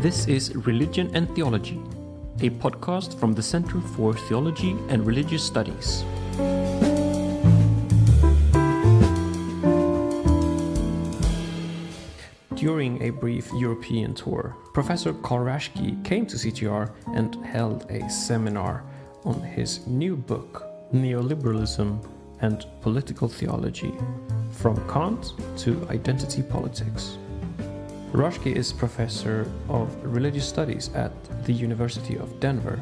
This is Religion and Theology, a podcast from the Center for Theology and Religious Studies. During a brief European tour, Professor Carl came to CTR and held a seminar on his new book, Neoliberalism and Political Theology From Kant to Identity Politics. Raschke is professor of religious studies at the University of Denver,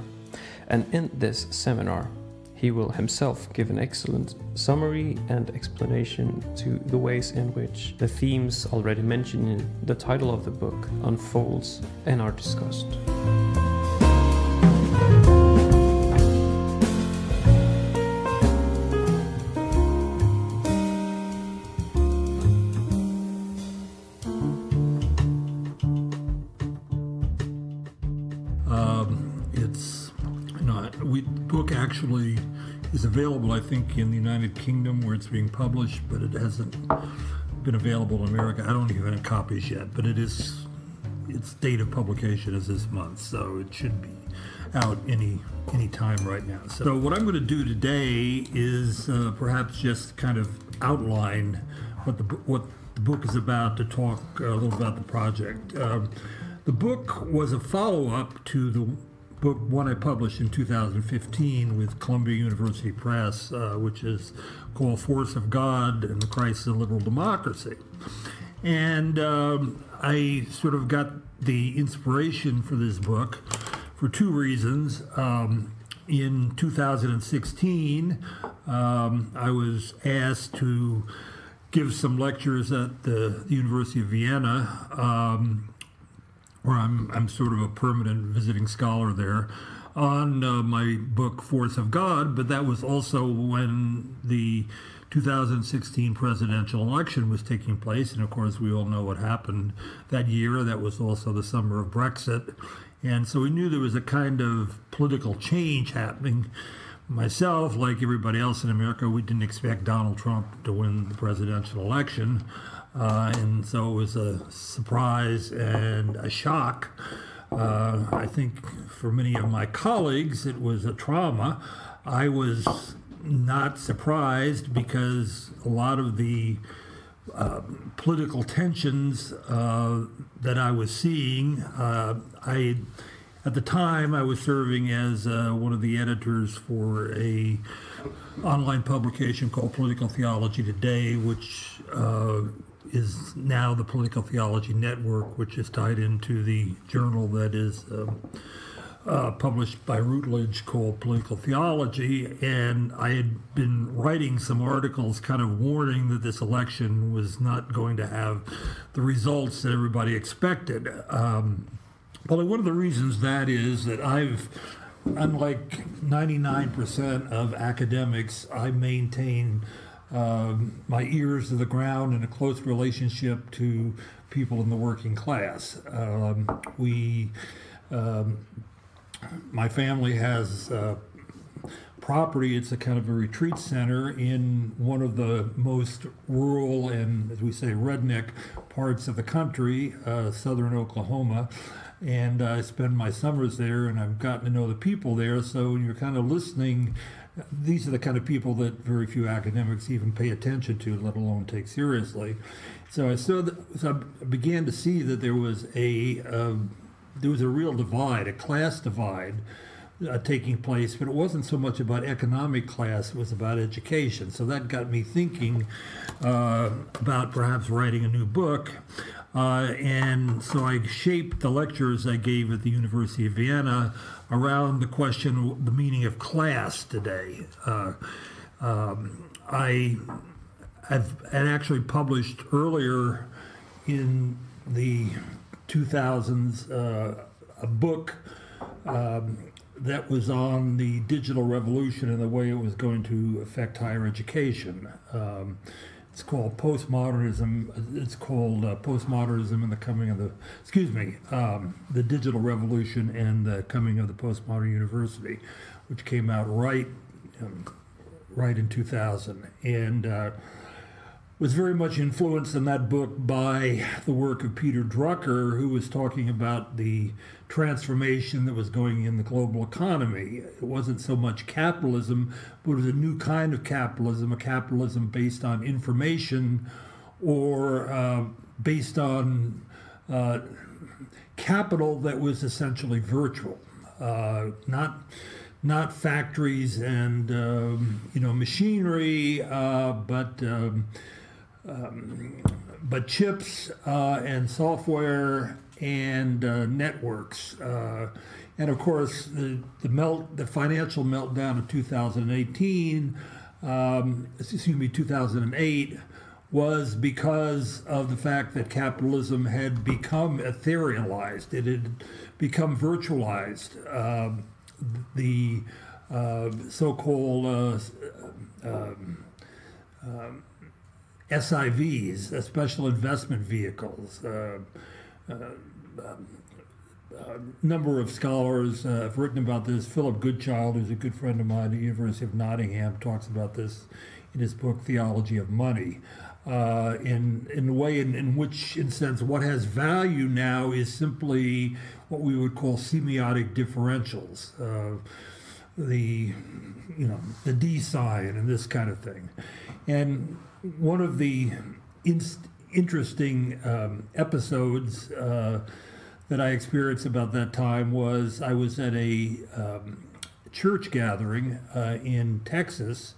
and in this seminar, he will himself give an excellent summary and explanation to the ways in which the themes already mentioned in the title of the book unfolds and are discussed. Available, I think, in the United Kingdom where it's being published, but it hasn't been available in America. I don't even have copies yet, but it is. Its date of publication is this month, so it should be out any any time right now. So, so what I'm going to do today is uh, perhaps just kind of outline what the what the book is about to talk a little about the project. Um, the book was a follow up to the book one I published in 2015 with Columbia University Press, uh, which is called Force of God and the Crisis of Liberal Democracy. And um, I sort of got the inspiration for this book for two reasons. Um, in 2016, um, I was asked to give some lectures at the University of Vienna um, where I'm, I'm sort of a permanent visiting scholar there, on uh, my book Force of God, but that was also when the 2016 presidential election was taking place. And of course, we all know what happened that year. That was also the summer of Brexit. And so we knew there was a kind of political change happening. Myself, like everybody else in America, we didn't expect Donald Trump to win the presidential election. Uh, and so it was a surprise and a shock. Uh, I think for many of my colleagues, it was a trauma. I was not surprised because a lot of the uh, political tensions uh, that I was seeing, uh, I at the time I was serving as uh, one of the editors for a online publication called Political Theology Today, which uh, is now the Political Theology Network, which is tied into the journal that is um, uh, published by Routledge called Political Theology. And I had been writing some articles kind of warning that this election was not going to have the results that everybody expected. Um, well, one of the reasons that is that I've unlike 99% of academics, I maintain um, my ears to the ground and a close relationship to people in the working class. Um, we, um, my family has uh, property. It's a kind of a retreat center in one of the most rural and, as we say, redneck parts of the country, uh, southern Oklahoma. And I spend my summers there, and I've gotten to know the people there. So you're kind of listening these are the kind of people that very few academics even pay attention to, let alone take seriously. So I saw that, so I began to see that there was a um, there was a real divide, a class divide. Uh, taking place, but it wasn't so much about economic class, it was about education. So that got me thinking uh, about perhaps writing a new book. Uh, and so I shaped the lectures I gave at the University of Vienna around the question, the meaning of class today. Uh, um, I have actually published earlier in the 2000s uh, a book um, that was on the digital revolution and the way it was going to affect higher education. Um, it's called postmodernism. It's called uh, postmodernism and the coming of the, excuse me, um, the digital revolution and the coming of the postmodern university, which came out right, um, right in 2000. And uh, was very much influenced in that book by the work of Peter Drucker, who was talking about the transformation that was going in the global economy. It wasn't so much capitalism, but it was a new kind of capitalism, a capitalism based on information or uh, based on uh, capital that was essentially virtual, uh, not not factories and um, you know machinery, uh, but um, um, but chips uh, and software and uh, networks. Uh, and of course, the, the melt, the financial meltdown of 2018, um, excuse me, 2008, was because of the fact that capitalism had become etherealized. It had become virtualized. Um, the uh, so-called uh, um, um, SIVs, uh, special investment vehicles. Uh, uh, um, a number of scholars uh, have written about this. Philip Goodchild, who's a good friend of mine at the University of Nottingham, talks about this in his book Theology of Money. Uh, in in the way in, in which, in sense, what has value now is simply what we would call semiotic differentials, uh, the you know the D sign and this kind of thing, and one of the interesting um, episodes uh, that I experienced about that time was I was at a um, church gathering uh, in Texas,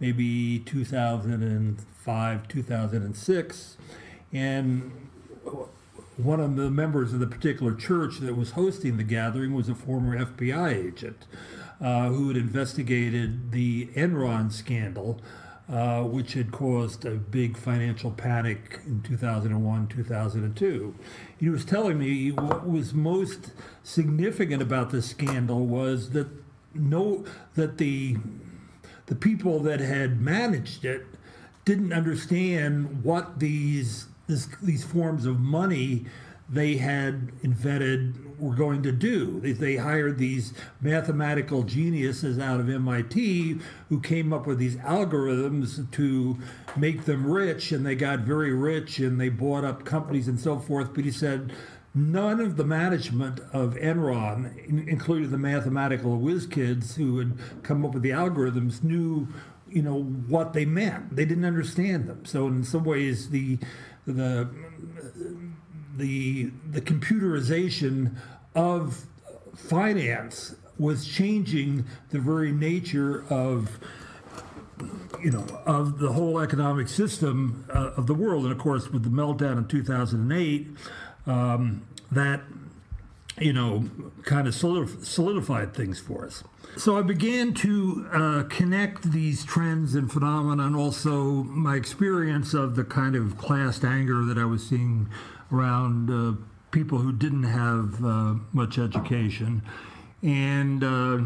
maybe 2005, 2006, and one of the members of the particular church that was hosting the gathering was a former FBI agent uh, who had investigated the Enron scandal uh, which had caused a big financial panic in 2001, 2002. He was telling me what was most significant about this scandal was that no that the the people that had managed it didn't understand what these this, these forms of money they had invented were going to do. They, hired these mathematical geniuses out of MIT who came up with these algorithms to make them rich, and they got very rich and they bought up companies and so forth. But he said, None of the management of Enron, including the mathematical whiz kids who had come up with the algorithms, knew, you know, what they meant. They didn't understand them. So in some ways, the the the the computerization of finance was changing the very nature of you know of the whole economic system uh, of the world. And of course with the meltdown in 2008 um, that you know kind of solidified things for us. So I began to uh, connect these trends and phenomena and also my experience of the kind of class anger that I was seeing around uh, people who didn't have uh, much education. And uh,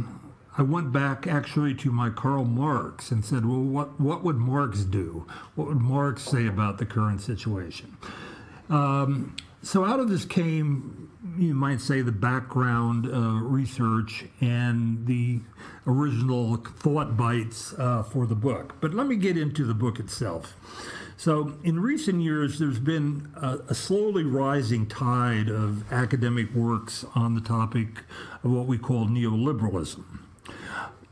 I went back actually to my Karl Marx and said, well, what, what would Marx do? What would Marx say about the current situation? Um, so out of this came, you might say, the background uh, research and the original thought bites uh, for the book. But let me get into the book itself. So, in recent years, there's been a, a, slowly rising tide of academic works on the topic of what we call neoliberalism.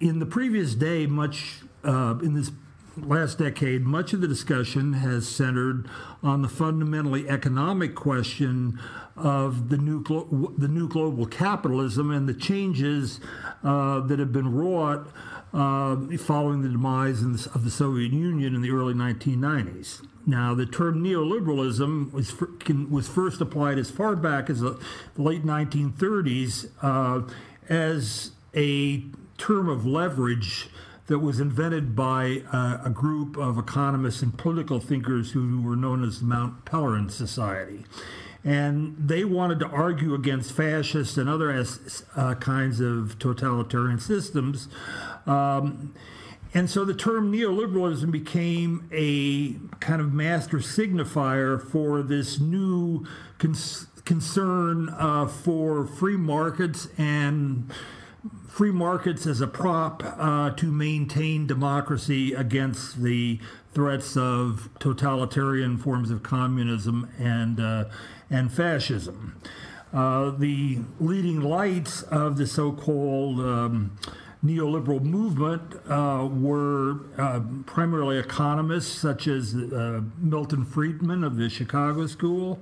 In the previous day, much uh, in this last decade, much of the discussion has centered on the fundamentally economic question of the new, the new global capitalism and the changes uh, that have been wrought uh, following the demise of the Soviet Union in the early 1990s. Now, the term neoliberalism was, can, was first applied as far back as the late 1930s uh, as a term of leverage that was invented by uh, a group of economists and political thinkers who were known as the Mount Pelerin Society. And they wanted to argue against fascist and other uh, kinds of totalitarian systems. Um, and so the term neoliberalism became a kind of master signifier for this new concern uh, for free markets and free markets as a prop uh, to maintain democracy against the threats of totalitarian forms of communism and, uh, and fascism. Uh, the leading lights of the so called um, neoliberal movement uh, were uh, primarily economists such as uh, Milton Friedman of the Chicago School,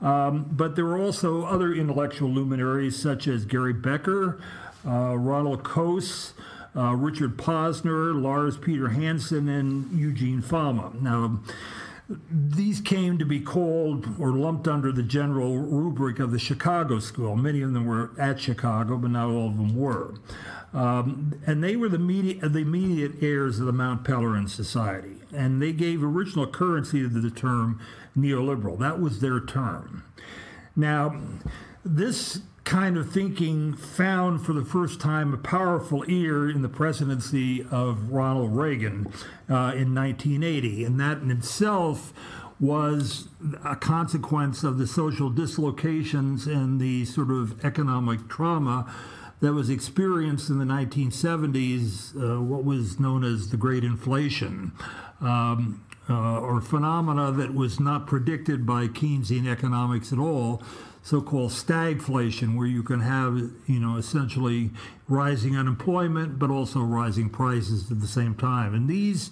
um, but there were also other intellectual luminaries such as Gary Becker, Ronald Coase. Uh, Richard Posner, Lars Peter Hansen, and Eugene Fama. Now, these came to be called or lumped under the general rubric of the Chicago School. Many of them were at Chicago, but not all of them were. Um, and they were the, the immediate heirs of the Mount Pelerin Society. And they gave original currency to the term neoliberal. That was their term. Now, this kind of thinking found for the first time a powerful ear in the presidency of Ronald Reagan uh, in 1980. And that in itself was a consequence of the social dislocations and the sort of economic trauma that was experienced in the 1970s, uh, what was known as the Great Inflation, um, uh, or phenomena that was not predicted by Keynesian economics at all, so-called stagflation, where you can have, you know, essentially rising unemployment, but also rising prices at the same time. And these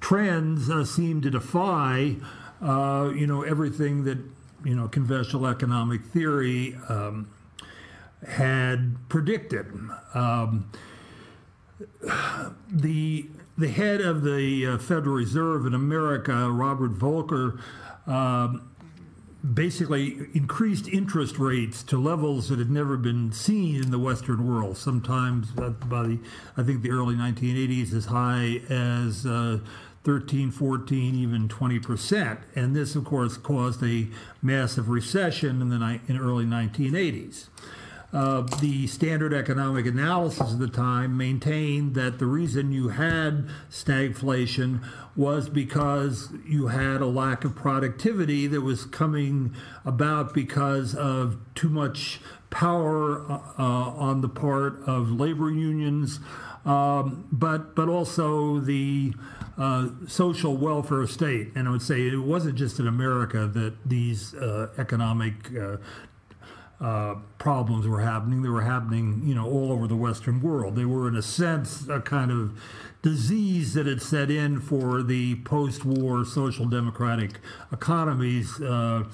trends uh, seem to defy, uh, you know, everything that, you know, conventional economic theory um, had predicted. Um, the the head of the uh, Federal Reserve in America, Robert Volcker, um, basically increased interest rates to levels that had never been seen in the Western world. Sometimes by the, I think the early 1980s, as high as uh, 13, 14, even 20 percent. And this, of course, caused a massive recession in the in early 1980s. Uh, the standard economic analysis of the time maintained that the reason you had stagflation was because you had a lack of productivity that was coming about because of too much power uh, on the part of labor unions, um, but but also the uh, social welfare state. And I would say it wasn't just in America that these uh, economic uh, problems were happening. They were happening, you know, all over the Western world. They were, in a sense, a kind of disease that had set in for the post-war social democratic economies uh,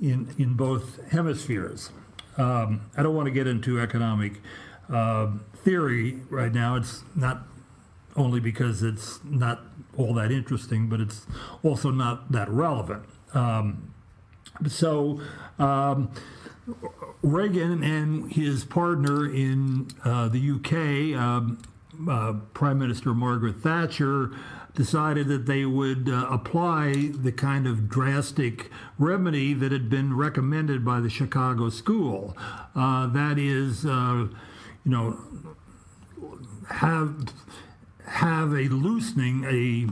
in in both hemispheres. Um, I don't want to get into economic uh, theory right now. It's not only because it's not all that interesting, but it's also not that relevant. Um, so. Um, Reagan and his partner in uh, the UK, um, uh, Prime Minister Margaret Thatcher, decided that they would uh, apply the kind of drastic remedy that had been recommended by the Chicago School. Uh, that is, uh, you know, have have a loosening, a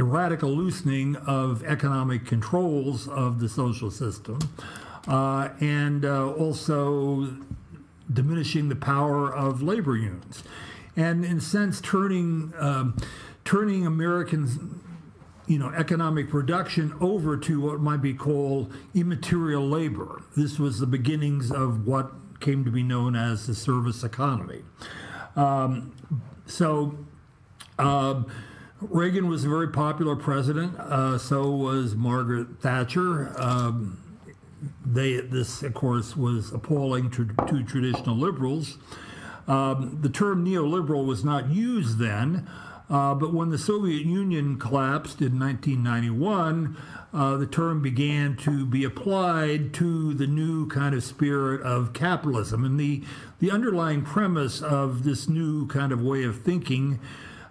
a radical loosening of economic controls of the social system uh, and uh, also diminishing the power of labor unions, and in a sense turning um, turning Americans you know, economic production over to what might be called immaterial labor. This was the beginnings of what came to be known as the service economy. Um, so, uh, Reagan was a very popular president. Uh, so was Margaret Thatcher. Um, they, this, of course, was appalling to, to traditional liberals. Um, the term neoliberal was not used then, uh, but when the Soviet Union collapsed in 1991, uh, the term began to be applied to the new kind of spirit of capitalism. And the, the underlying premise of this new kind of way of thinking,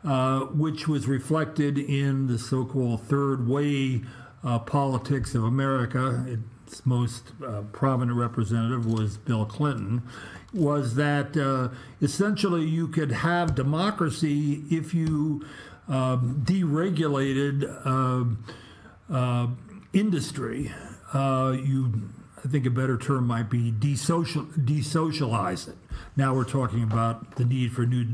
uh, which was reflected in the so called third way uh, politics of America, it, its most uh, prominent representative was Bill Clinton, was that uh, essentially you could have democracy if you um, deregulated uh, uh industry. Uh, you, I think a better term might be desocial, desocialize it. Now we're talking about the need for new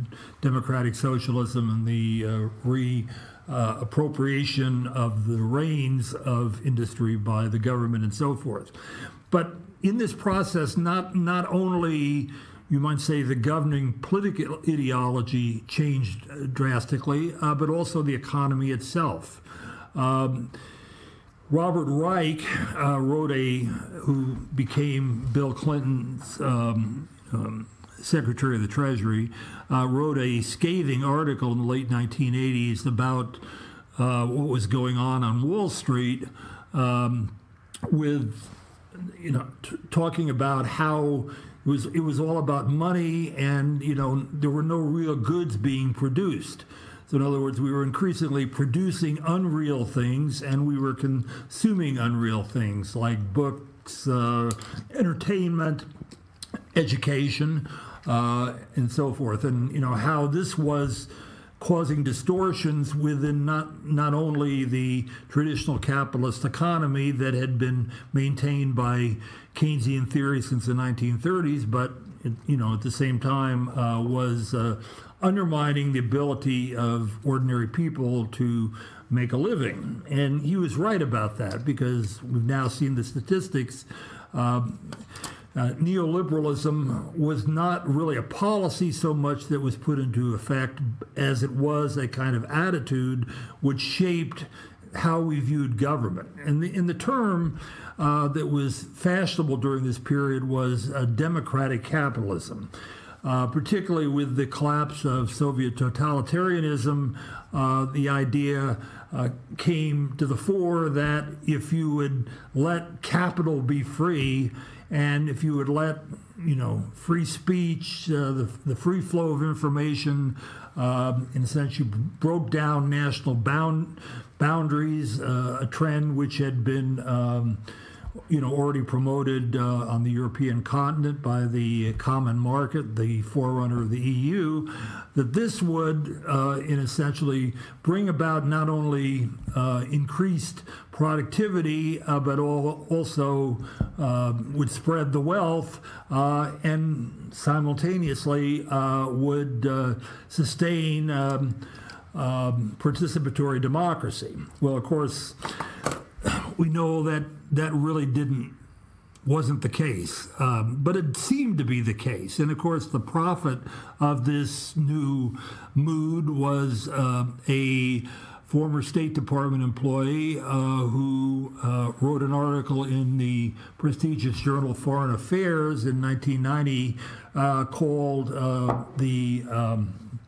democratic socialism and the uh, re uh, appropriation of the reins of industry by the government and so forth. But in this process, not not only you might say the governing political ideology changed drastically, uh, but also the economy itself. Um, Robert Reich uh, wrote a, who became Bill Clinton's um, um, Secretary of the Treasury, uh, wrote a scathing article in the late 1980s about uh, what was going on on Wall Street um, with, you know, talking about how it was, it was all about money and, you know, there were no real goods being produced. So, in other words, we were increasingly producing unreal things and we were consuming unreal things like books, uh, entertainment, education, uh, and so forth. And, you know, how this was causing distortions within not not only the traditional capitalist economy that had been maintained by Keynesian theory since the 1930s, but you know at the same time uh, was uh, undermining the ability of ordinary people to make a living. And he was right about that because we've now seen the statistics. Um, uh, neoliberalism was not really a policy so much that was put into effect as it was a kind of attitude which shaped how we viewed government. And the, in the term uh, that was fashionable during this period was uh, democratic capitalism uh, particularly with the collapse of Soviet totalitarianism, uh, the idea uh, came to the fore that if you would let capital be free and if you would let you know free speech, uh, the, the free flow of information, um, in a sense, you broke down national bound boundaries, uh, a trend which had been um, you know, already promoted uh, on the European continent by the common market, the forerunner of the EU, that this would, uh, in essentially, bring about not only uh, increased productivity, uh, but all, also uh, would spread the wealth uh, and simultaneously would sustain um, um, participatory democracy. Well, of course, we know that that really didn't wasn't the case, um, but it seemed to be the case. And of course, the prophet of this new mood was uh, a former State Department employee uh, who uh, wrote an article in the prestigious journal Foreign Affairs in 1990 uh, called uh, The um,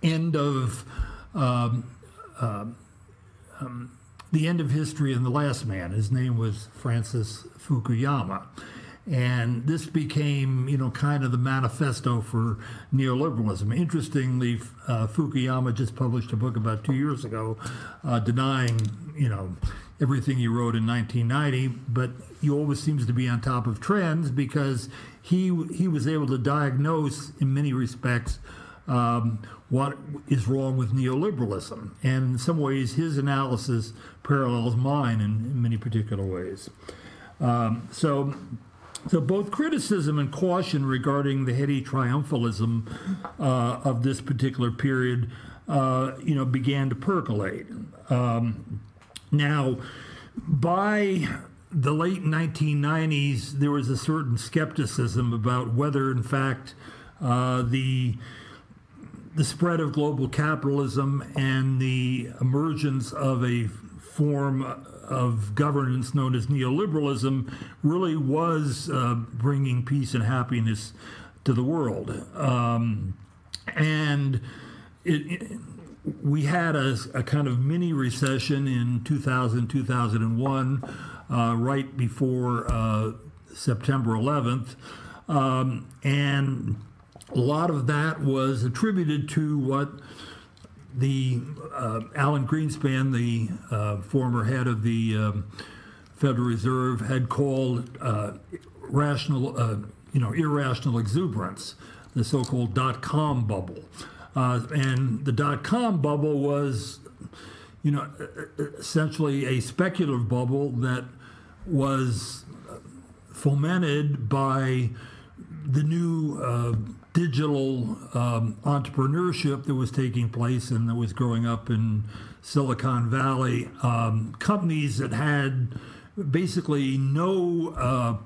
End of. Um, um, um the end of history and the last man. His name was Francis Fukuyama. And this became, you know, kind of the manifesto for neoliberalism. Interestingly, uh, Fukuyama just published a book about two years ago uh, denying, you know, everything he wrote in 1990, but he always seems to be on top of trends because he he was able to diagnose, in many respects, um, what is wrong with neoliberalism. And in some ways, his analysis parallels mine in, many particular ways. Um, so, so both criticism and caution regarding the heady triumphalism uh, of this particular period, uh, you know, began to percolate. Um, now, by the late 1990s, there was a certain skepticism about whether, in fact, uh, the the spread of global capitalism and the emergence of a form of governance known as neoliberalism really was uh, bringing peace and happiness to the world. Um, and it, it, we had a, a, kind of mini recession in 2000, 2001, uh, right before uh, September 11th. Um, and a lot of that was attributed to what the uh, Alan Greenspan, the uh, former head of the um, Federal Reserve, had called uh, rational, uh, you know, irrational exuberance, the so-called dot-com bubble. Uh, and the dot-com bubble was, you know, essentially a speculative bubble that was fomented by the new uh, digital um, entrepreneurship that was taking place and that was growing up in Silicon Valley, um, companies that had basically no uh,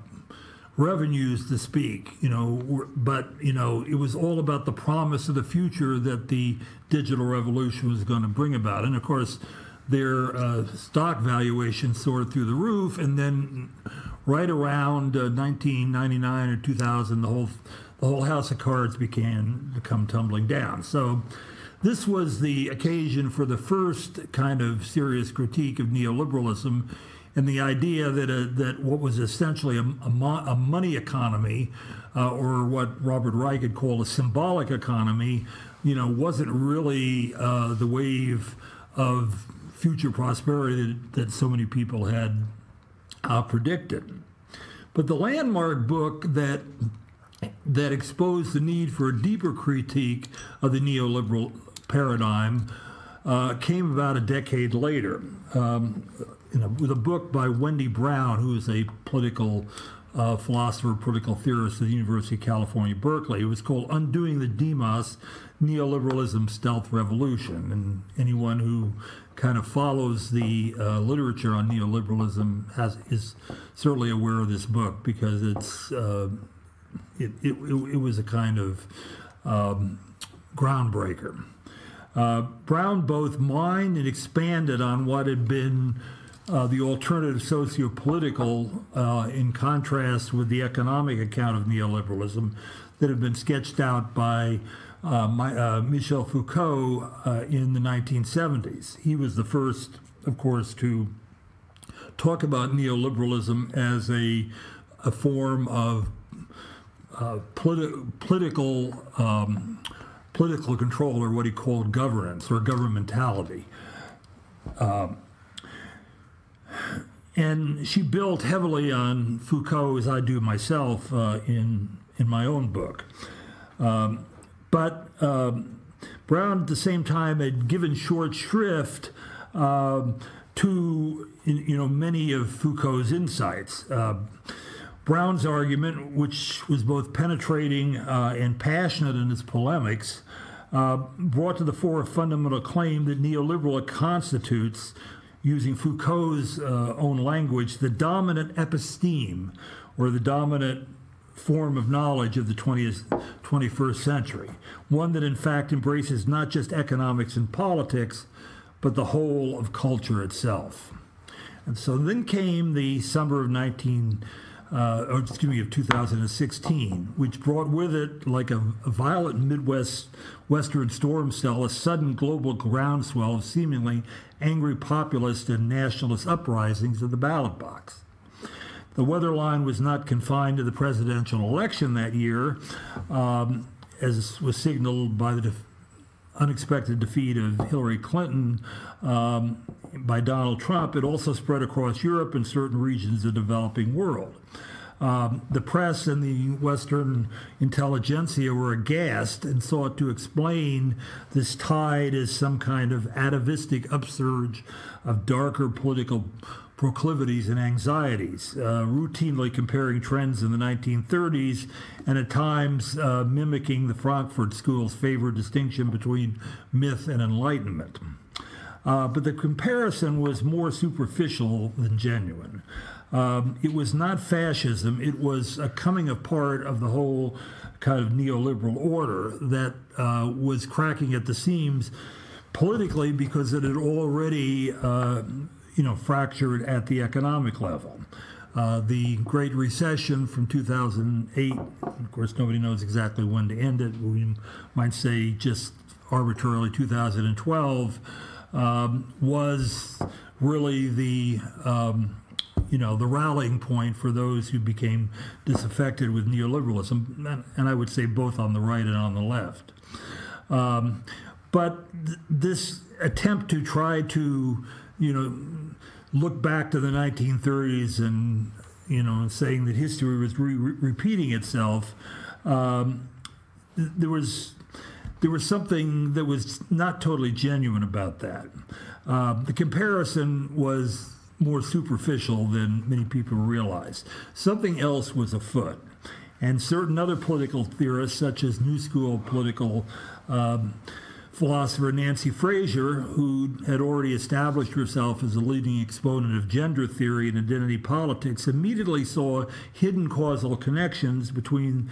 revenues to speak, you know, but, you know, it was all about the promise of the future that the digital revolution was going to bring about. And of course, their uh, stock valuation soared through the roof, and then right around uh, 1999 or 2000, the whole the whole house of cards began to come tumbling down. So this was the occasion for the first kind of serious critique of neoliberalism and the idea that a, that what was essentially a, a, a money economy, uh, or what Robert Reich had called a symbolic economy, you know, wasn't really uh, the wave of future prosperity that, that so many people had uh, predicted. But the landmark book that that exposed the need for a deeper critique of the neoliberal paradigm uh, came about a decade later. Um, know, with a book by Wendy Brown, who is a political uh, philosopher, political theorist at the University of California, Berkeley. It was called Undoing the Demos Neoliberalism Stealth Revolution. And anyone who kind of follows the uh, literature on neoliberalism has, is certainly aware of this book because it's uh, it, it, it, was a kind of um, groundbreaker. Uh, Brown both mined and expanded on what had been uh, the alternative socio-political uh, in contrast with the economic account of neoliberalism that had been sketched out by uh, my, uh, Michel Foucault uh, in the 1970s. He was the first, of course, to talk about neoliberalism as a, a form of uh, politi- political um, political control, or what he called governance or governmentality. Um, and she built heavily on Foucault, as I do myself uh, in in my own book. Um, but um, Brown, at the same time, had given short shrift um, to you know many of Foucault's insights. Uh, Brown's argument, which was both penetrating uh, and passionate in its polemics, uh, brought to the fore a fundamental claim that neoliberal constitutes using Foucault's uh, own language, the dominant episteme, or the dominant form of knowledge of the 20th, 21st century. One that, in fact, embraces not just economics and politics, but the whole of culture itself. And so then came the summer of 19 uh, or excuse me, of 2016, which brought with it, like a, a violent Midwest Western storm cell, a sudden global groundswell of seemingly angry populist and nationalist uprisings at the ballot box. The weather line was not confined to the presidential election that year, um, as was signaled by the unexpected defeat of Hillary Clinton um, by Donald Trump. It also spread across Europe and certain regions of the developing world. Um, the press and the Western intelligentsia were aghast and sought to explain this tide as some kind of atavistic upsurge of darker political proclivities and anxieties, uh, routinely comparing trends in the 1930s and at times uh, mimicking the Frankfurt School's favored distinction between myth and enlightenment. Uh, but the comparison was more superficial than genuine. Um, it was not fascism, it was a coming apart of the whole kind of neoliberal order that uh, was cracking at the seams politically because it had already, uh, you know, fractured at the economic level. Uh, the Great Recession from 2008, of course, nobody knows exactly when to end it. We might say just arbitrarily 2012, um, was really the um, you know, the rallying point for those who became disaffected with neoliberalism, and I would say both on the right and on the left. Um, but th- this attempt to try to, you know, look back to the 1930s and, you know, saying that history was re- repeating itself, um, there was there was something that was not totally genuine about that. Uh, the comparison was more superficial than many people realize. Something else was afoot. and certain other political theorists, such as New School political um, philosopher Nancy Fraser, who had already established herself as a leading exponent of gender theory and identity politics, immediately saw hidden causal connections between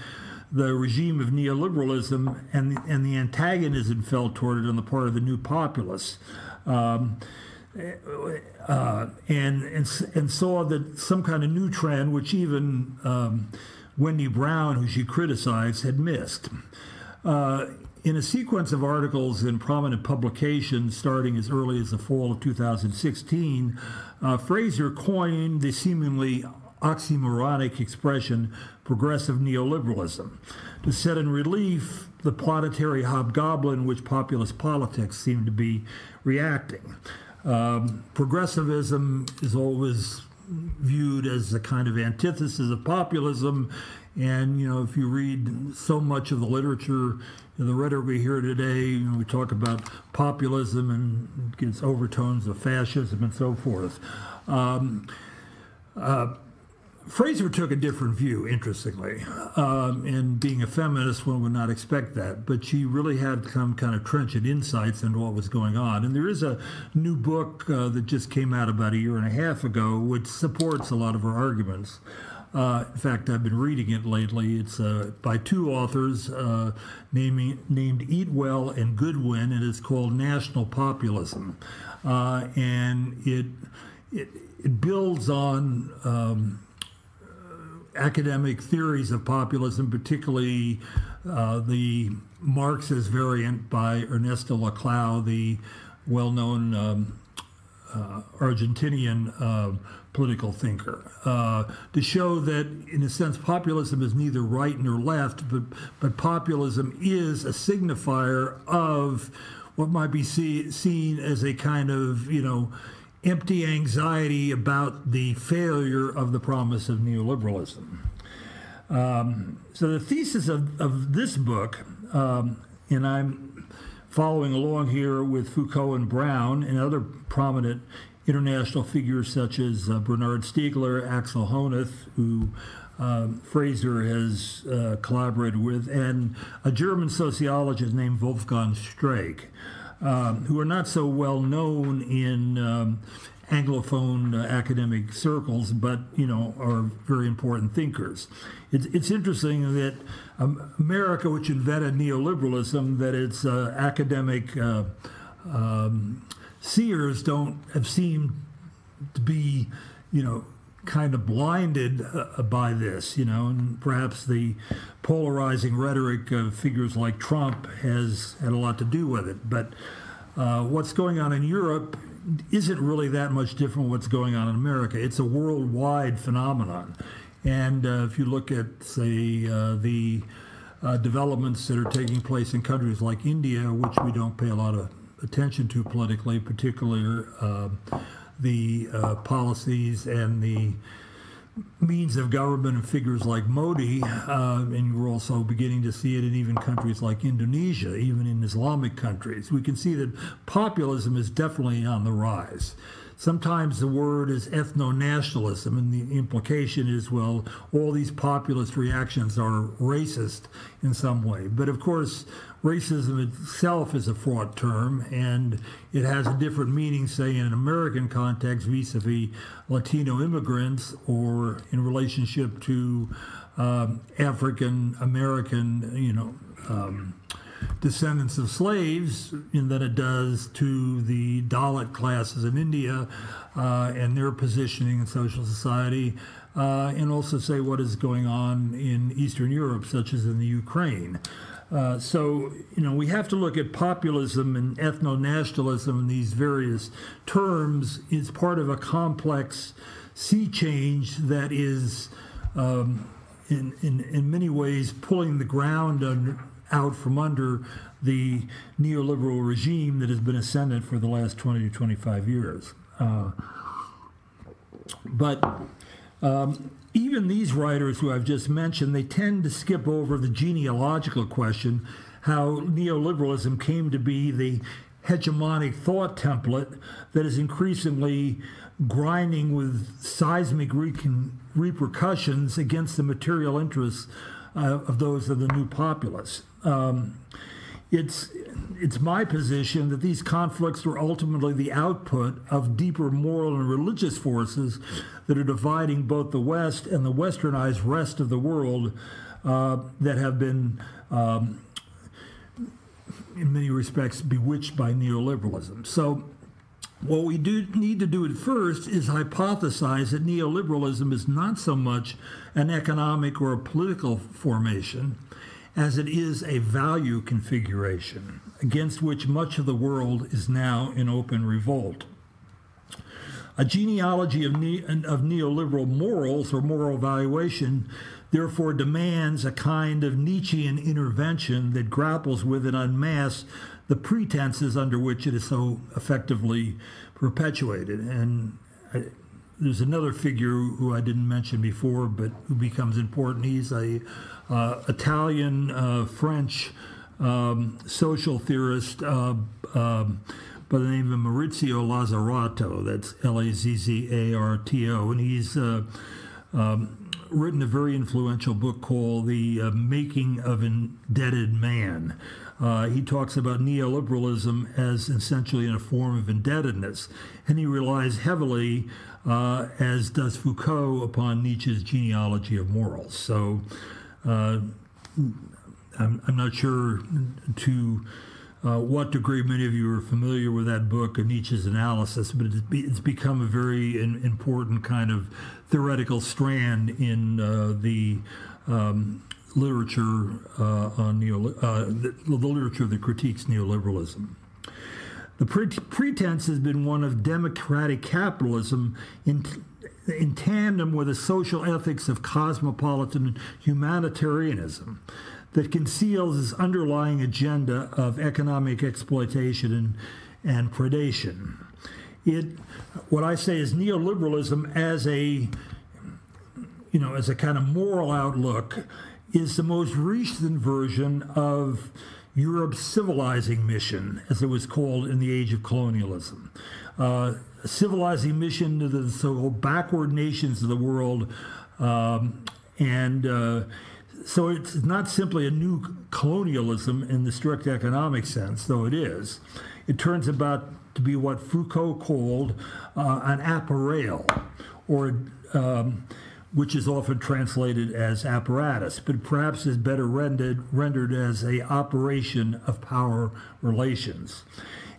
the regime of neoliberalism and the, and the antagonism felt toward it on the part of the new populists. Um, uh, and, and and saw that some kind of new trend, which even um, Wendy Brown, who she criticized, had missed. Uh, in a sequence of articles in prominent publications starting as early as the fall of 2016, uh, Fraser coined the seemingly oxymoronic expression progressive neoliberalism to set in relief the planetary hobgoblin which populist politics seem to be reacting. Um, progressivism is always viewed as a kind of antithesis of populism. And, you know, if you read so much of the literature, the rhetoric we hear today, you know, we talk about populism and it gets overtones of fascism and so forth. Um, uh, Fraser took a different view, interestingly. Um, and being a feminist, one would not expect that. But she really had some kind of trenchant insights into what was going on. And there is a new book uh, that just came out about a year and a half ago, which supports a lot of her arguments. Uh, in fact, I've been reading it lately. It's uh, by two authors uh, naming, named Eatwell and Goodwin, and it's called National Populism. Uh, and it, it, it builds on. Um, academic theories of populism, particularly uh, the Marxist variant by Ernesto Laclau, the well known um, uh, Argentinian uh, political thinker, uh, to show that, in a sense, populism is neither right nor left, but, but populism is a signifier of what might be see, seen as a kind of, you know, empty anxiety about the failure of the promise of neoliberalism. Um, so the thesis of, of this book, um, and I'm following along here with Foucault and Brown and other prominent international figures such as uh, Bernard Stiegler, Axel Honneth, who um, Fraser has uh, collaborated with, and a German sociologist named Wolfgang Streeck um, who are not so well known in um, Anglophone uh, academic circles, but you know are very important thinkers. It's, it's interesting that um, America, which invented neoliberalism, that its uh, academic uh, um, seers don't have seemed to be, you know, kind of blinded uh, by this, you know, and perhaps the polarizing rhetoric of figures like Trump has had a lot to do with it. But uh, what's going on in Europe isn't really that much different what's going on in America. It's a worldwide phenomenon. And uh, if you look at, say, uh, the uh, developments that are taking place in countries like India, which we don't pay a lot of attention to politically, particularly uh, the uh, policies and the means of government and figures like Modi, uh, and we're also beginning to see it in even countries like Indonesia, even in Islamic countries. We can see that populism is definitely on the rise. Sometimes the word is ethno nationalism, and the implication is, well, all these populist reactions are racist in some way. But of course, racism itself is a fraught term, and it has a different meaning, say, in an American context vis a vis Latino immigrants or in relationship to um, African American, you know. Um, descendants of slaves in than it does to the Dalit classes in India uh, and their positioning in social society, uh, and also say what is going on in Eastern Europe, such as in the Ukraine. Uh, so, you know, we have to look at populism and ethno nationalism and these various terms as part of a complex sea change that is, um, in, in, in many ways, pulling the ground out from under the neoliberal regime that has been ascendant for the last 20 to 25 years. Uh, but um, even these writers who I've just mentioned, they tend to skip over the genealogical question how neoliberalism came to be the hegemonic thought template that is increasingly grinding with seismic repercussions against the material interests uh, of those of the new populace. Um, it's it's my position that these conflicts are ultimately the output of deeper moral and religious forces that are dividing both the West and the westernized rest of the world uh, that have been, um, in many respects, bewitched by neoliberalism. So, what we do need to do at first is hypothesize that neoliberalism is not so much an economic or a political formation as it is a value configuration against which much of the world is now in open revolt. A genealogy of, ne- of neoliberal morals or moral valuation therefore demands a kind of Nietzschean intervention that grapples with and unmasks the pretenses under which it is so effectively perpetuated. And there's another figure who I didn't mention before, but who becomes important. He's a uh, Italian uh, French um, social theorist uh, um, by the name of Maurizio Lazzarato. That's L A Z Z A R T O, and he's uh, um, written a very influential book called The uh, Making of Indebted Man. Uh, he talks about neoliberalism as essentially in a form of indebtedness, and he relies heavily, uh, as does Foucault, upon Nietzsche's genealogy of morals. So uh, I'm, I'm, not sure to uh, what degree many of you are familiar with that book of Nietzsche's analysis, but it's, be, it's become a very important kind of theoretical strand in uh, the um, literature uh, on neo, uh, the, the, literature that critiques neoliberalism. The pre- pretense has been one of democratic capitalism in in tandem with a social ethics of cosmopolitan humanitarianism that conceals its underlying agenda of economic exploitation and, and predation. It, what I say is neoliberalism as a, you know, as a kind of moral outlook is the most recent version of Europe's civilizing mission, as it was called in the age of colonialism. Uh, civilizing mission to the so-called backward nations of the world, um, and uh, so it's not simply a new colonialism in the strict economic sense, though it is. It turns about to be what Foucault called uh, an appareil, or um, which is often translated as apparatus, but perhaps is better rendered, rendered as a operation of power relations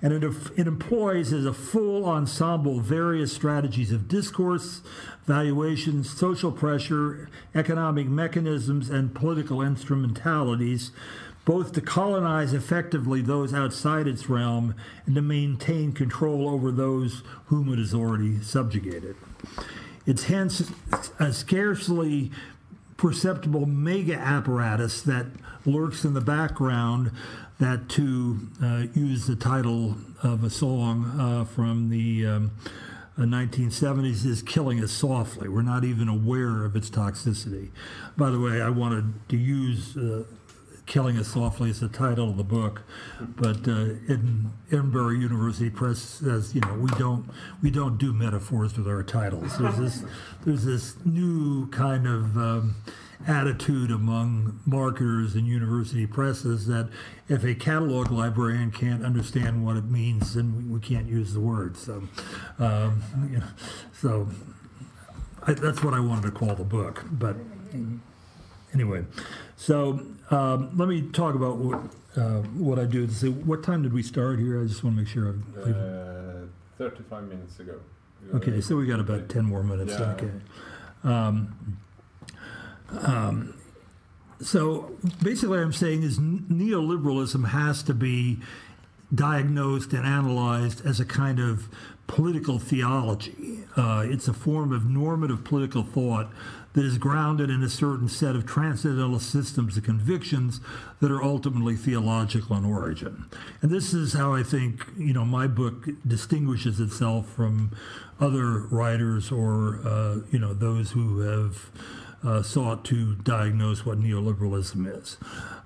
and it, it employs as a full ensemble various strategies of discourse, valuations, social pressure, economic mechanisms, and political instrumentalities, both to colonize effectively those outside its realm and to maintain control over those whom it has already subjugated. It's hence a scarcely perceptible mega apparatus that lurks in the background that to uh, use the title of a song uh, from the um, 1970s uh, is killing us softly. We're not even aware of its toxicity. By the way, I wanted to use uh, Killing Us Softly is the title of the book, but uh, in Edinburgh University Press says, you know, we don't we don't do metaphors with our titles. There's this there's this new kind of um, attitude among marketers and university presses that if a catalog librarian can't understand what it means, then we, can't use the word. So, um, you know, so I, that's what I wanted to call the book. But anyway, so um, let me talk about what uh, what I do. So, what time did we start here? I just want to make sure. I've, uh, Thirty-five minutes ago. Okay, so we got about ten more minutes. Yeah. Okay. Um, um, so basically, what I'm saying is neoliberalism has to be diagnosed and analyzed as a kind of political theology. Uh, it's a form of normative political thought that is grounded in a certain set of transcendental systems of convictions that are ultimately theological in origin. And this is how I think, you know, my book distinguishes itself from other writers or, uh, you know, those who have uh, sought to diagnose what neoliberalism is.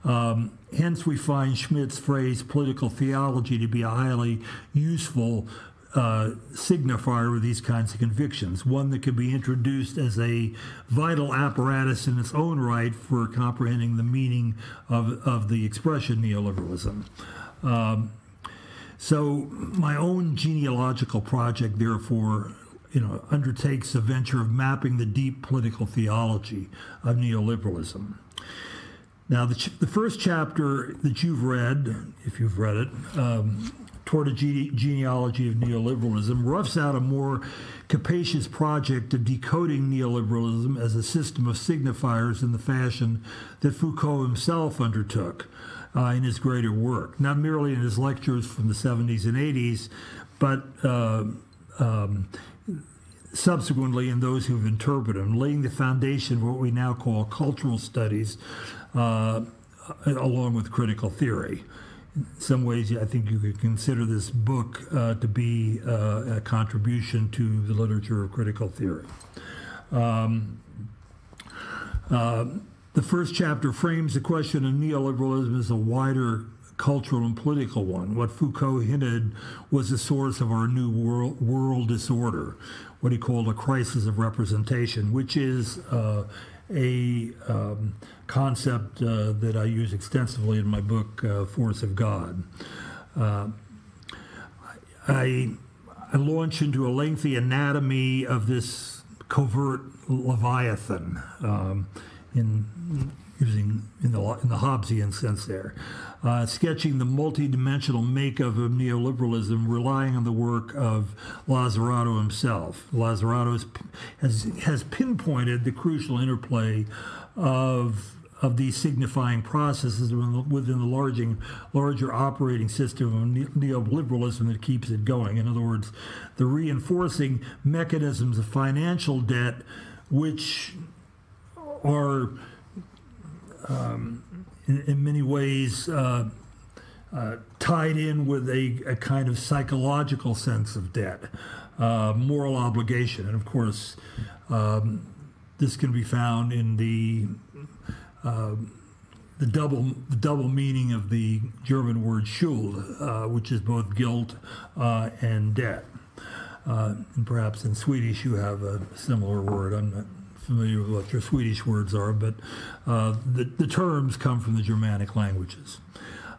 Um, hence, we find Schmitt's phrase political theology to be a highly useful uh, signifier of these kinds of convictions, one that could be introduced as a vital apparatus in its own right for comprehending the meaning of, of the expression neoliberalism. Um, so my own genealogical project, therefore, you know, undertakes a venture of mapping the deep political theology of neoliberalism. Now, the, the first chapter that you've read, if you've read it, um, toward a gene- genealogy of neoliberalism roughs out a more capacious project of decoding neoliberalism as a system of signifiers in the fashion that Foucault himself undertook uh, in his greater work, not merely in his lectures from the 70s and 80s, but uh, um, subsequently in those who've interpreted them, laying the foundation of what we now call cultural studies, uh, along with critical theory. In some ways, I think you could consider this book uh, to be uh, a contribution to the literature of critical theory. Um, uh, the first chapter frames the question of neoliberalism as a wider cultural and political one. What Foucault hinted was the source of our new world, world disorder, what he called a crisis of representation, which is uh, a um, concept uh, that I use extensively in my book, uh, Force of God. Uh, I, I launch into a lengthy anatomy of this covert Leviathan. Um, in using in the in the Hobbesian sense there, uh, sketching the multidimensional makeup of neoliberalism, relying on the work of Lazzarato himself. Lazzarato has has, pinpointed the crucial interplay of of these signifying processes within the larger, larger operating system of neoliberalism that keeps it going. In other words, the reinforcing mechanisms of financial debt, which are um, in, in, many ways uh, uh, tied in with a, a, kind of psychological sense of debt, uh, moral obligation. And of course, um, this can be found in the um, the double the double meaning of the German word Schuld, uh, which is both guilt uh, and debt. Uh, and perhaps in Swedish you have a similar word. I'm not familiar with what your Swedish words are, but uh, the, the terms come from the Germanic languages.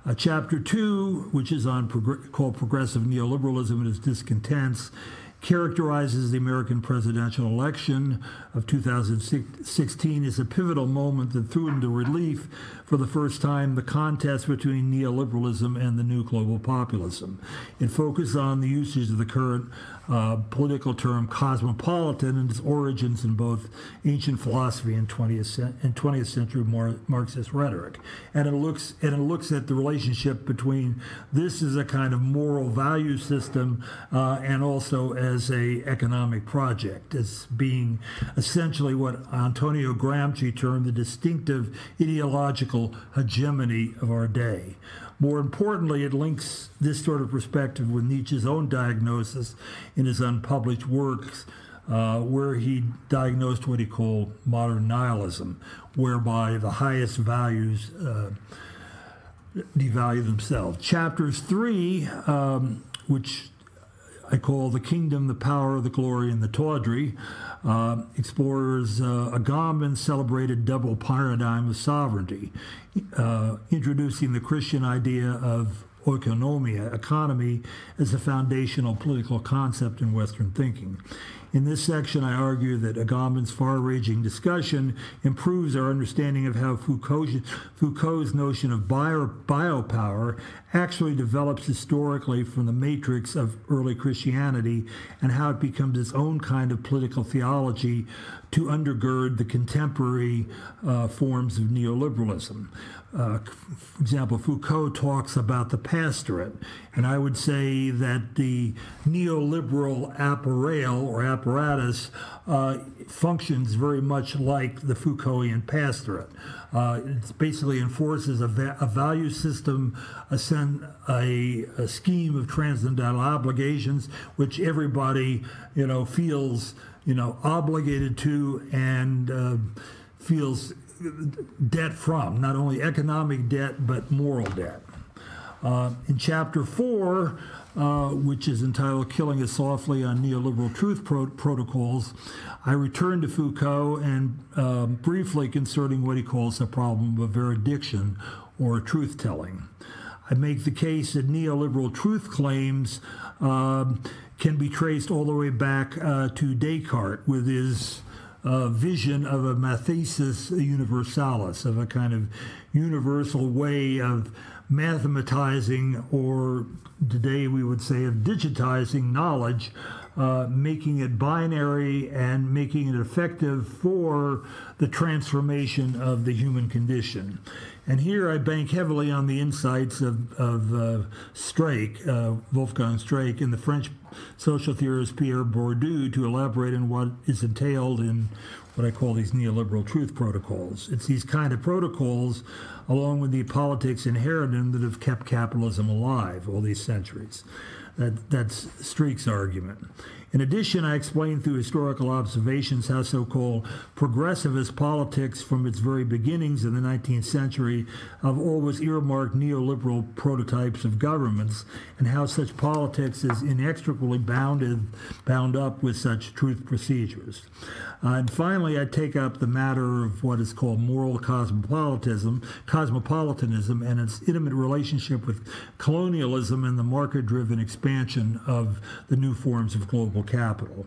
Uh, chapter two, which is on called Progressive Neoliberalism and its Discontents, characterizes the American presidential election of 2016 as a pivotal moment that threw into relief for the first time the contest between neoliberalism and the new global populism. It focused on the usage of the current uh, political term cosmopolitan and its origins in both ancient philosophy and 20th, and 20th century Mar- Marxist rhetoric. And it looks and it looks at the relationship between this as a kind of moral value system uh, and also as a economic project as being essentially what Antonio Gramsci termed the distinctive ideological hegemony of our day. More importantly, it links this sort of perspective with Nietzsche's own diagnosis in his unpublished works, uh, where he diagnosed what he called modern nihilism, whereby the highest values uh, devalue themselves. Chapters three, um, which I call The Kingdom, the Power, the Glory, and the Tawdry, uh, explores uh, Agamben's celebrated double paradigm of sovereignty, uh, introducing the Christian idea of oikonomia, economy, as a foundational political concept in Western thinking. In this section, I argue that Agamben's far-ranging discussion improves our understanding of how Foucault's, Foucault's notion of bio, biopower actually develops historically from the matrix of early Christianity and how it becomes its own kind of political theology to undergird the contemporary uh, forms of neoliberalism. Uh, for example, Foucault talks about the pastorate, and I would say that the neoliberal appareil or apparatus uh, functions very much like the Foucaultian pastorate. Uh, it basically enforces a, va- a value system, a, a, a, scheme of transcendental obligations, which everybody, you know, feels, you know, obligated to and uh, feels debt from, not only economic debt, but moral debt. Uh, in chapter four, uh, which is entitled Killing Us Softly on Neoliberal Truth Pro- Protocols, I return to Foucault and um, briefly concerning what he calls the problem of erudition or truth telling. I make the case that neoliberal truth claims um, can be traced all the way back uh, to Descartes with his uh, vision of a mathesis universalis, of a kind of universal way of mathematizing, or today we would say of digitizing knowledge, uh, making it binary and making it effective for the transformation of the human condition. And here I bank heavily on the insights of, of uh, Streeck, uh, Wolfgang Streeck, and the French social theorist Pierre Bourdieu to elaborate on what is entailed in what I call these neoliberal truth protocols. It's these kind of protocols, along with the politics inherent in them, that have kept capitalism alive all these centuries. That, that's Streeck's argument. In addition, I explained through historical observations how so called progressivist politics from its very beginnings in the 19th century have always earmarked neoliberal prototypes of governments, and how such politics is inextricably bounded, bound up with such truth procedures. Uh, and finally, I take up the matter of what is called moral cosmopolitanism, cosmopolitanism and its intimate relationship with colonialism and the market driven expansion of the new forms of global capital.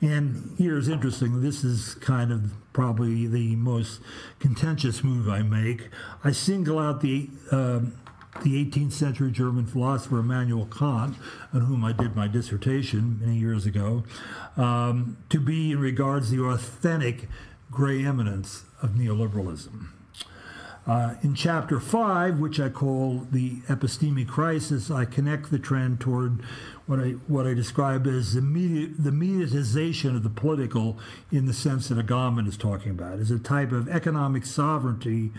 And here's interesting this is kind of probably the most contentious move I make. I single out the uh, the 18th century German philosopher Immanuel Kant, on whom I did my dissertation many years ago, um, to be in regards to the authentic gray eminence of neoliberalism. Uh, in chapter five, which I call the epistemic crisis, I connect the trend toward what I what I describe as the media, the mediatization of the political, in the sense that Agamben is talking about, as a type of economic sovereignty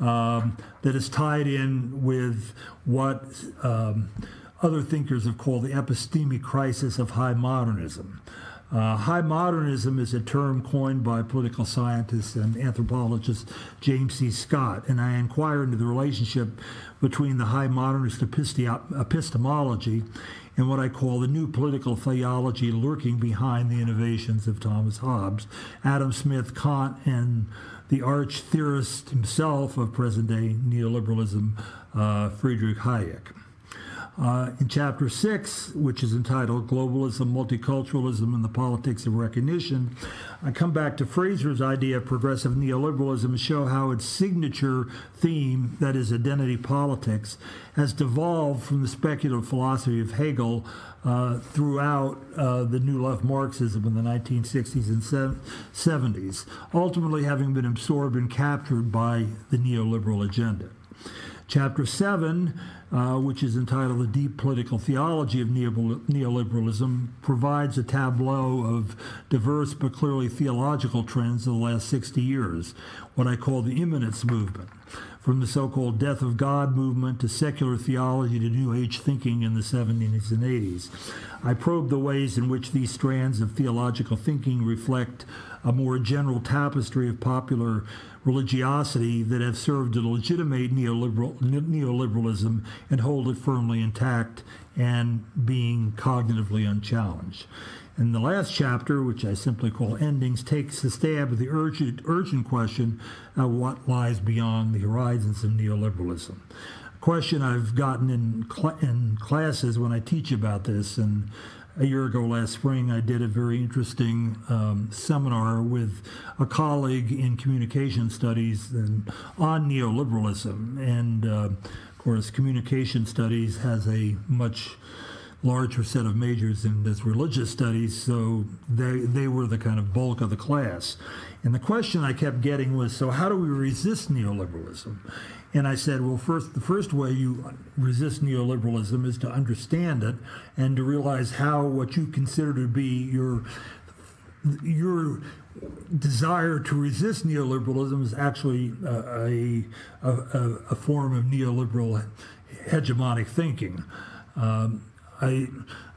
um, that is tied in with what um, other thinkers have called the epistemic crisis of high modernism. Uh, high modernism is a term coined by political scientist and anthropologist James C. Scott, and I inquire into the relationship between the high modernist epistemology and what I call the new political theology lurking behind the innovations of Thomas Hobbes, Adam Smith, Kant, and the arch theorist himself of present day neoliberalism, uh, Friedrich Hayek. Uh, in chapter six, which is entitled Globalism, Multiculturalism, and the Politics of Recognition, I come back to Fraser's idea of progressive neoliberalism and show how its signature theme, that is identity politics, has devolved from the speculative philosophy of Hegel uh, throughout uh, the New Left Marxism in the 1960s and 70s, ultimately having been absorbed and captured by the neoliberal agenda. Chapter 7 uh, which is entitled The Deep Political Theology of Neoliberalism, provides a tableau of diverse but clearly theological trends of the last 60 years, what I call the immanence movement. From the so called death of God movement to secular theology to New Age thinking in the 70s and 80s. I probe the ways in which these strands of theological thinking reflect a more general tapestry of popular religiosity that have served to legitimate neoliberal, neoliberalism and hold it firmly intact and being cognitively unchallenged. And the last chapter, which I simply call Endings, takes a stab at the urgent, urgent question of what lies beyond the horizons of neoliberalism. A question I've gotten in, cl- in classes when I teach about this, and a year ago last spring, I did a very interesting um, seminar with a colleague in communication studies and on neoliberalism. And uh, of course, communication studies has a much larger set of majors than does religious studies, so they, they were the kind of bulk of the class. And the question I kept getting was so, how do we resist neoliberalism? And I said, well, first, the first way you resist neoliberalism is to understand it and to realize how what you consider to be your your desire to resist neoliberalism is actually a, a, a, a form of neoliberal hegemonic thinking. Um, I,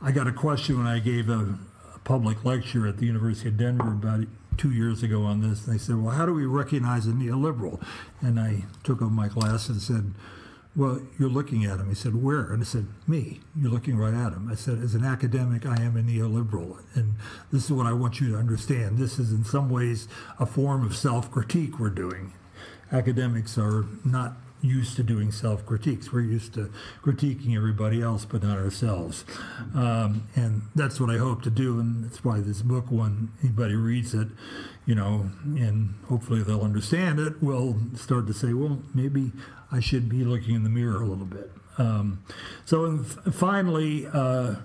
I got a question when I gave a, a public lecture at the University of Denver about two years ago on this. And they said, well, how do we recognize a neoliberal? And I took off my glass and said, Well, you're looking at him. He said, Where? And I said, Me. You're looking right at him. I said, As an academic, I am a neoliberal. And this is what I want you to understand. This is, in some ways, a form of self critique we're doing. Academics are not used to doing self critiques. We're used to critiquing everybody else, but not ourselves. Um, and that's what I hope to do. And that's why this book, when anybody reads it, you know, and hopefully they'll understand it, will start to say, well, maybe I should be looking in the mirror a little bit. Um, so finally, uh,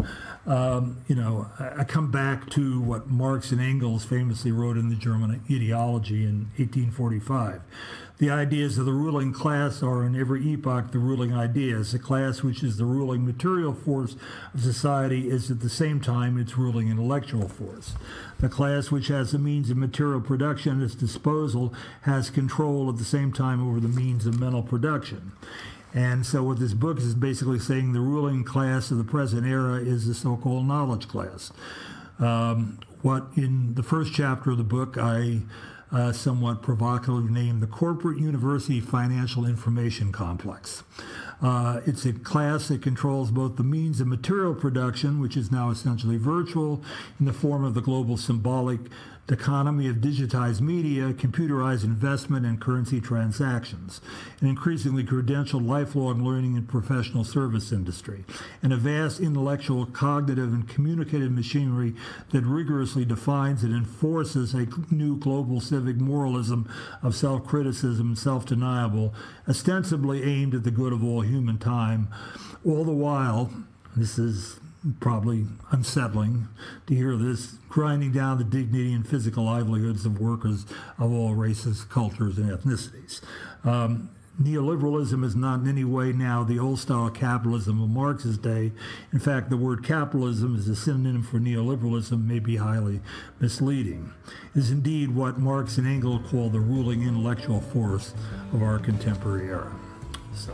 um, you know, I, I, come back to what Marx and Engels famously wrote in the German ideology in 1845. The ideas of the ruling class are in every epoch the ruling ideas. The class which is the ruling material force of society is at the same time its ruling intellectual force. The class which has the means of material production at its disposal has control at the same time over the means of mental production. And so, what this book is basically saying the ruling class of the present era is the so called knowledge class. Um, what in the first chapter of the book I uh, somewhat provocatively named the Corporate University Financial Information Complex. Uh, it's a class that controls both the means of material production, which is now essentially virtual in the form of the global symbolic the economy of digitized media, computerized investment, and currency transactions, an increasingly credentialed lifelong learning and professional service industry, and a vast intellectual, cognitive, and communicative machinery that rigorously defines and enforces a new global civic moralism of self criticism and self denial, ostensibly aimed at the good of all human time, all the while. This is probably unsettling to hear this grinding down the dignity and physical livelihoods of workers of all races, cultures, and ethnicities. Um, neoliberalism is not in any way now the old style capitalism of Marx's day. In fact, the word capitalism as a synonym for neoliberalism may be highly misleading. It is indeed what Marx and Engel call the ruling intellectual force of our contemporary era. So.